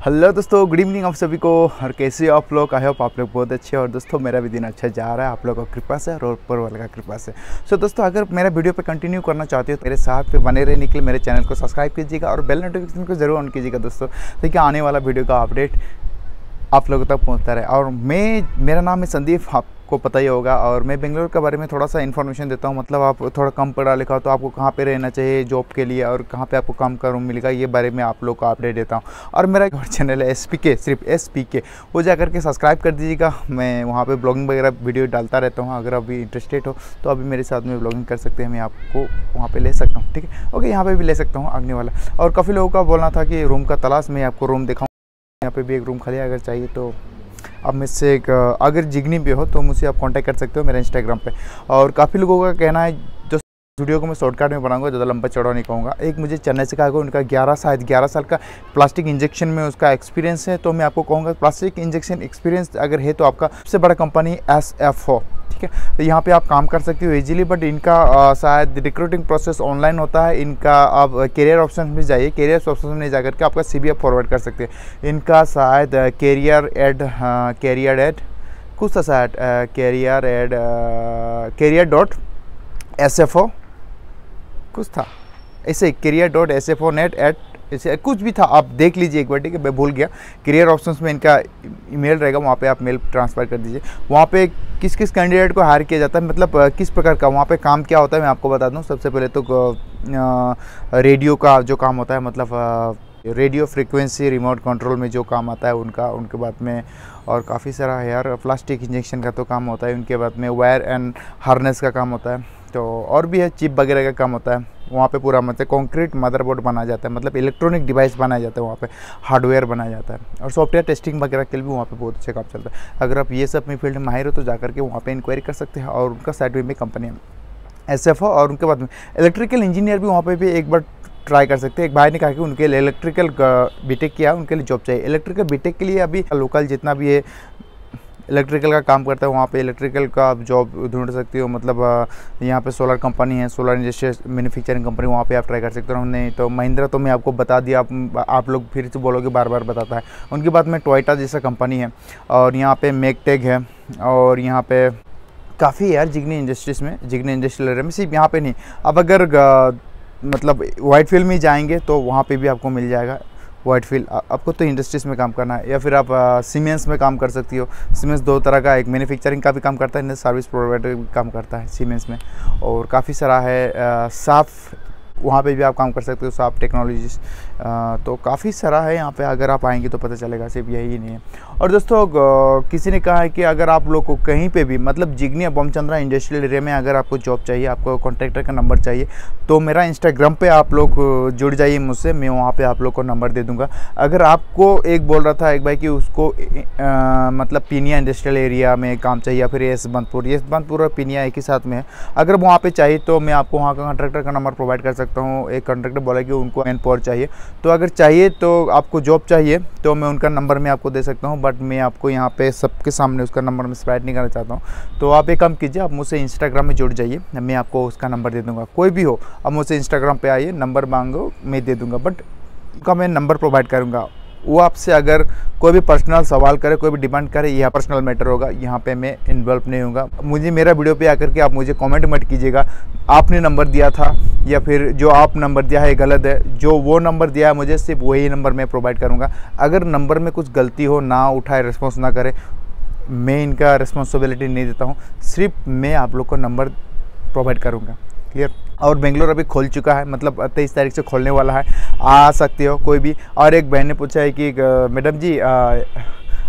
Hello दोस्तों good evening आप सभी को। और कैसे आप लोग? आई होप आप लोग बहुत अच्छे और दोस्तों मेरा भी दिन अच्छा जा रहा है। आप लोगों का कृपा से और ऊपर वाले का कृपा से। सो so, दोस्तों अगर मेरा वीडियो पे कंटिन्यू करना चाहते हो तो मेरे साथ पे बने रहने के लिए मेरे चैनल को सब्सक्राइब कीजिएगा और बेल नोटिफिकेशन को ज़रूर ऑन कीजिएगा दोस्तों ताकि आने वाला वीडियो का अपडेट आप लोगों तक पहुँचता रहे। और मैं मेरा नाम है संदीप। आपको पता ही होगा। और मैं बेंगलोर के बारे में थोड़ा सा इन्फॉर्मेशन देता हूँ। मतलब आप थोड़ा कम पढ़ा लिखा हो तो आपको कहाँ पे रहना चाहिए जॉब के लिए और कहाँ पे आपको काम का रूम मिलेगा, ये बारे में आप लोग को अपडेट देता हूँ। और मेरा एक और चैनल है एस के सिर्फ़ एस के वो जा करके सब्सक्राइब कर दीजिएगा। मैं वहाँ पर ब्लॉगिंग वगैरह वीडियो डालता रहता हूँ। अगर अभी इंटरेस्टेड हो तो अभी मेरे साथ में ब्लॉगिंग कर सकते हैं। मैं आपको वहाँ पर ले सकता हूँ। ठीक है? ओके यहाँ पर भी ले सकता हूँ आगने वाला। और काफ़ी लोगों का बोलना था कि रूम का तलाश, मैं आपको रूम दिखाऊँ। यहाँ पे भी एक रूम खाली अगर चाहिए तो आप मुझसे अगर जिगनी भी हो तो मुझसे आप कांटेक्ट कर सकते हो मेरे इंस्टाग्राम पे। और काफ़ी लोगों का कहना है, जो वीडियो को मैं शॉर्टकट में बनाऊँगा, ज़्यादा लंबा चौड़ा नहीं कहूँगा। एक मुझे चेन्नई से कहा गया, उनका 11 शायद 11 साल का प्लास्टिक इंजेक्शन में उसका एक्सपीरियंस है तो मैं आपको कहूँगा, प्लास्टिक इंजेक्शन एक्सपीरियंस अगर है तो आपका सबसे बड़ा कंपनी एस एफ़ ठीक है। तो यहाँ पे आप काम कर सकते हो इजीली बट इनका शायद रिक्रूटिंग प्रोसेस ऑनलाइन होता है। इनका आप करियर ऑप्शन में जाइए। करियर ऑप्शन में जाकर के आपका सी फॉरवर्ड कर सकते हैं। इनका शायद करियर एड करियर एड कुछ था शायद career aid career dot S F O कुछ था। ऐसे career dot S F O net at ऐसे कुछ भी था। आप देख लीजिए एक बार, ठीक है? मैं भूल गया। करियर ऑप्शंस में इनका ईमेल रहेगा, वहाँ पे आप मेल ट्रांसफ़र कर दीजिए। वहाँ पे किस किस कैंडिडेट को हायर किया जाता है मतलब किस प्रकार का, वहाँ पे काम क्या होता है, मैं आपको बता दूँ। सबसे पहले तो रेडियो का जो काम होता है मतलब रेडियो फ्रिक्वेंसी रिमोट कंट्रोल में जो काम आता है, उनका, उनके बाद में, और काफ़ी सारा हेयर प्लास्टिक इंजेक्शन का तो काम होता है, उनके बाद में वायर एंड हार्नेस का काम होता है। तो और भी है चिप वगैरह का काम होता है। वहाँ पे पूरा मतलब कॉन्क्रीट मदरबोर्ड बनाया जाता है। मतलब इलेक्ट्रॉनिक डिवाइस बनाया जाता है वहाँ पे। हार्डवेयर बनाया जाता है। और सॉफ्टवेयर टेस्टिंग वगैरह के लिए भी वहाँ पे बहुत अच्छा काम चलता है। अगर आप ये सब में फ़ील्ड में माहिर हो तो जाकर के वहाँ पे इंक्वायरी कर सकते हैं और उनका साइड में भी कंपनी है। एस और उनके बाद में इलेक्ट्रिकल इंजीनियर भी वहाँ पर भी एक बार ट्राई कर सकते हैं। एक भाई ने कहा कि उनके लिए इलेक्ट्रिकल बीटेक किया, उनके लिए जॉब चाहिए। इलेक्ट्रिकल बीटेक के लिए अभी लोकल जितना भी है इलेक्ट्रिकल का काम करता है, वहाँ पे इलेक्ट्रिकल का आप जॉब ढूंढ सकती हो मतलब यहाँ पे सोलर कंपनी है, सोलर इंडस्ट्री मैन्युफैक्चरिंग कंपनी, वहाँ पे आप ट्राई कर सकते हो। नहीं तो महिंद्रा तो मैं आपको बता दिया, आप आप लोग फिर से बोलोगे बार बार बताता है। उनके बाद में टोयटा जैसा कंपनी है और यहाँ पर मेकटेक है और यहाँ पर काफ़ी यार जिग्नी इंडस्ट्रीज़ में, जिग्नी इंडस्ट्रियल एरिया में, सिर्फ़ यहाँ पर नहीं। अब अगर मतलब वाइट फ़ील्ड में जाएँगे तो वहाँ पे भी आपको मिल जाएगा। वाइट फ़ील्ड आपको तो इंडस्ट्रीज़ में काम करना है, या फिर आप सीमेंस में काम कर सकती हो। सीमेंस दो तरह का एक मैन्युफैक्चरिंग का भी काम करता है सर्विस प्रोवाइडर भी काम करता है सीमेंस में। और काफ़ी सारा है साफ़ वहाँ पे भी आप काम कर सकते हो साफ़ टेक्नोलॉजीज़ तो काफ़ी सारा है यहाँ पे अगर आप आएँगे तो पता चलेगा सिर्फ़ यही नहीं है। और दोस्तों किसी ने कहा है कि अगर आप लोग को कहीं पे भी मतलब जिग्नी बमचंद्रा इंडस्ट्रियल एरिया में अगर आपको जॉब चाहिए आपको कॉन्ट्रैक्टर का नंबर चाहिए तो मेरा इंस्टाग्राम पर आप लोग जुड़ जाइए मुझसे मैं वहाँ पर आप लोग को नंबर दे दूँगा। अगर आपको एक बोल रहा था एक भाई कि उसको आ, मतलब पीनिया इंडस्ट्रियल एरिया में काम चाहिए या फिर यस बंदपुर और पीनिया एक ही साथ में है अगर वहाँ पर चाहिए तो मैं आपको वहाँ का कॉन्ट्रैक्टर का नंबर प्रोवाइड कर सकता हूँ, एक कॉन्ट्रैक्टर बोला कि उनको मैन पावर चाहिए। तो अगर चाहिए तो आपको जॉब चाहिए तो मैं उनका नंबर मैं आपको दे सकता हूँ बट मैं आपको यहाँ पे सबके सामने उसका नंबर मैं स्प्राइड नहीं करना चाहता हूँ। तो आप एक काम कीजिए, आप मुझसे इंस्टाग्राम में जुड़ जाइए, मैं आपको उसका नंबर दे दूँगा। कोई भी हो, आप मुझसे इंस्टाग्राम पर आइए नंबर मांगो, मैं दे दूँगा बट उनका मैं नंबर प्रोवाइड करूँगा। वो आपसे अगर कोई भी पर्सनल सवाल करे, कोई भी डिमांड करे, यह पर्सनल मैटर होगा। यहाँ पे मैं इन्वॉल्व नहीं होगा। मुझे, मेरा वीडियो पे आकर के आप मुझे कमेंट मत कीजिएगा। आपने नंबर दिया था, या फिर जो आप नंबर दिया है गलत है। जो वो नंबर दिया है, मुझे सिर्फ़ वही नंबर मैं प्रोवाइड करूँगा। अगर नंबर में कुछ गलती हो, ना उठाए रिस्पॉन्स ना करे, मैं इनका रिस्पॉन्सिबिलिटी नहीं देता हूँ। सिर्फ़ मैं आप लोग को नंबर प्रोवाइड करूँगा। क्लियर और बेंगलोर अभी खोल चुका है मतलब तेईस तारीख से खोलने वाला है। आ सकते हो कोई भी। और एक बहन ने पूछा है कि मैडम जी आ,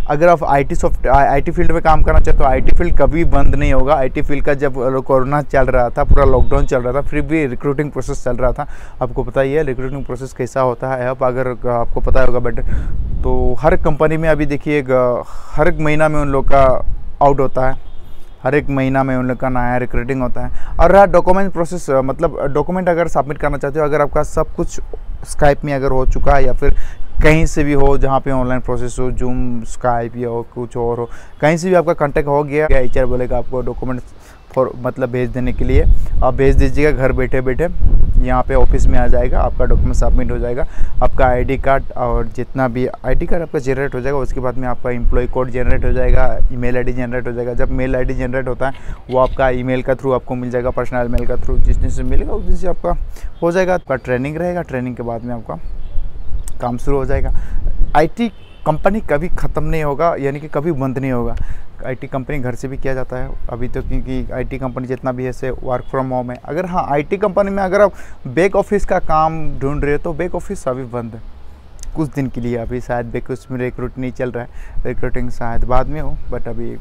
अगर आप आईटी सॉफ्ट आईटी फ़ील्ड में काम करना चाहते तो आईटी फ़ील्ड कभी बंद नहीं होगा। आईटी फ़ील्ड का जब कोरोना चल रहा था पूरा लॉकडाउन चल रहा था फिर भी रिक्रूटिंग प्रोसेस चल रहा था। आपको पता ही है रिक्रूटिंग प्रोसेस कैसा होता है। अब अगर आपको पता होगा बेटर तो हर कंपनी में अभी देखिए हर महीना में उन लोग का आउट होता है। हर एक महीना में उन लोग का नया रिक्रूटिंग होता है। और रहा डॉक्यूमेंट प्रोसेस मतलब डॉक्यूमेंट अगर सबमिट करना चाहते हो, अगर आपका सब कुछ स्काइप में अगर हो चुका है या फिर कहीं से भी हो, जहाँ पे ऑनलाइन प्रोसेस हो जूम स्काइप या हो, कुछ और हो, कहीं से भी आपका कांटेक्ट हो गया, या एच बोलेगा आपको डॉक्यूमेंट फॉर मतलब भेज देने के लिए। आप भेज दीजिएगा, घर बैठे बैठे यहाँ पे ऑफ़िस में आ जाएगा, आपका डॉक्यूमेंट सबमिट हो जाएगा, आपका आईडी कार्ड और जितना भी आईडी कार्ड आपका जनरेट हो जाएगा, उसके बाद में आपका एम्प्लॉय कोड जनरेट हो जाएगा ईमेल आईडी जनरेट हो जाएगा। जब मेल आईडी जनरेट होता है, वो आपका ईमेल का थ्रू आपको मिल जाएगा पर्सनल मेल का थ्रू जिस दिन से मिलेगा, उस दिन से आपका हो जाएगा। आपका ट्रेनिंग रहेगा ट्रेनिंग के बाद में आपका काम शुरू हो जाएगा। आईटी कंपनी कभी ख़त्म नहीं होगा, यानी कि कभी बंद नहीं होगा। आईटी कंपनी घर से भी किया जाता है, अभी तो क्योंकि आईटी कंपनी जितना भी है, से वर्क फ्रॉम होम है। अगर हाँ आईटी कंपनी में अगर आप बैक ऑफ़िस का काम ढूंढ रहे हो तो बैक ऑफ़िस अभी बंद है। कुछ दिन के लिए अभी शायद बैक उसमें रिक्रूट नहीं चल रहा है। रिक्रूटिंग शायद बाद में हो बट अभी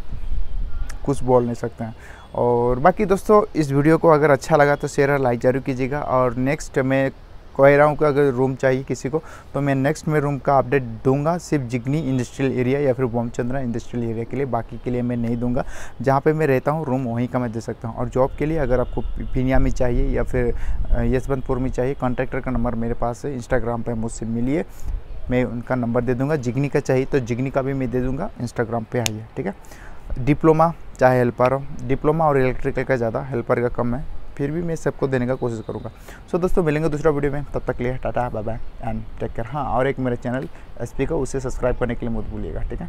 कुछ बोल नहीं सकते हैं। और बाकी दोस्तों, इस वीडियो को अगर अच्छा लगा तो शेयर और लाइक ज़रूर कीजिएगा। और नेक्स्ट मैं कह रहा हूँ कि अगर रूम चाहिए किसी को तो मैं नेक्स्ट में रूम का अपडेट दूँगा सिर्फ़ जिगनी इंडस्ट्रियल एरिया या फिर बोमचंद्रा इंडस्ट्रियल एरिया के लिए, बाकी के लिए मैं नहीं दूँगा। जहाँ पे मैं रहता हूँ रूम वहीं का मैं दे सकता हूँ। और जॉब के लिए अगर आपको पीनिया में चाहिए या फिर यशवंतपुर में चाहिए कॉन्ट्रैक्टर का नंबर मेरे पास है इंस्टाग्राम पर मुझसे मिलिए, मैं उनका नंबर दे दूँगा। जिगनी का चाहिए तो जिगनी का भी मैं दे दूँगा इंस्टाग्राम पर आइए, ठीक है? डिप्लोमा चाहे हेल्पर हो। डिप्लोमा और इलेक्ट्रिकल का ज़्यादा हेल्पर का कम है। फिर भी मैं सबको देने का कोशिश करूँगा। सो so, दोस्तों मिलेंगे दूसरा वीडियो में। तब तक लिए Tata bye bye and take care हाँ और एक मेरे चैनल एस का उसे सब्सक्राइब करने के लिए मत भूलिएगा ठीक है?